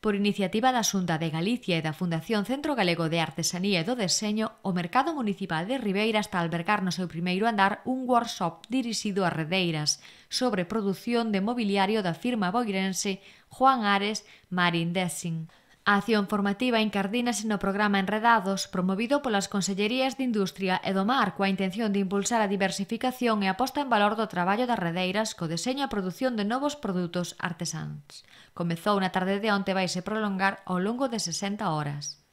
Por iniciativa da Xunta de Galicia e da Fundación Centro Galego de Artesanía e do Deseño, o Mercado Municipal de Ribeira está a albergar no seu primeiro andar un workshop dirixido a redeiras sobre produción de mobiliario da firma boirense Juan Ares Marin Dessing. A acción formativa incardínase no programa Enredados, promovido polas Consellerías de Industria e do Mar, coa intención de impulsar a diversificación e a posta en valor do traballo das redeiras co deseño e produción de novos produtos artesáns. Comezou na tarde de onte e vai se prolongar ao longo de 60 horas.